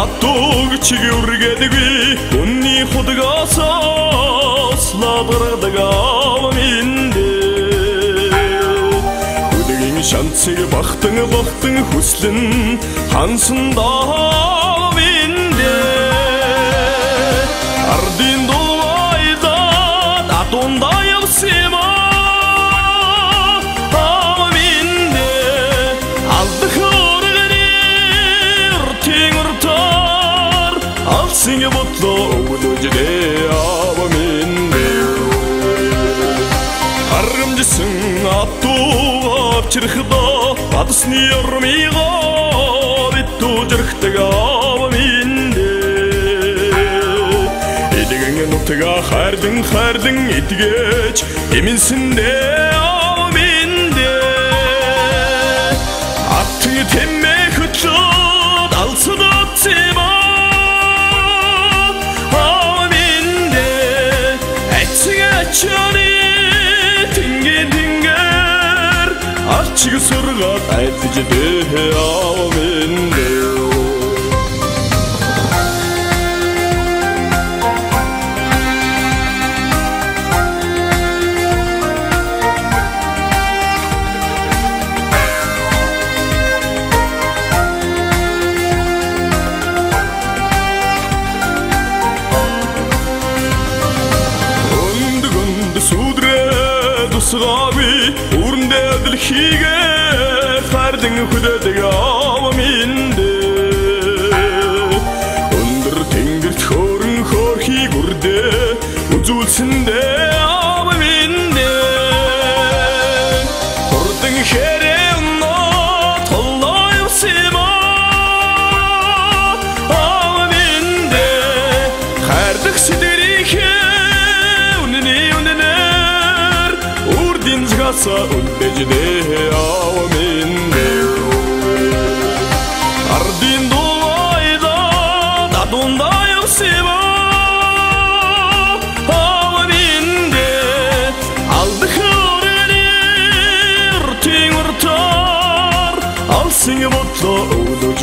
Атуг чигүргэдэг би Үнний худгаас Слабгардаг аваминды Үдгийн шанцыг бахтан бахтан хүслэн Хансан даа Ардын дулайда татунда явсима Аминдэ алдах өргөнөр тингэртар алсын бодлоо өвлөждэ аминдэ Аргамжсэн атуу авчирхдо бадсны өрмийгоо битүү жирхдэг аминдэ Эдгэн нутга хайрлан хайрлан идгэж эминсэндэ аминдэ Аты тэмэ хөтлөд алсадад зэма Аминдэ Эцэг ачааны тингэ тэнгэр Арчиг сургад айлж дэ. Аминдэ Өндөг сүдрээ тусгаави үрндээ дэлхийгэ хайрлан хүлээдэг аминдэ Өндөр тэнгэрт хөөрөн хөөрхийг үрдээ үзүүлсэндээ аминдэ Хурдан хэрэг تساءل بجنيه أو من أرض دوائدا تدون دايم سيبا Sing about the old age,